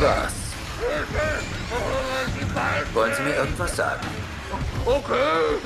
Was? Wollen Sie mir irgendwas sagen? Okay!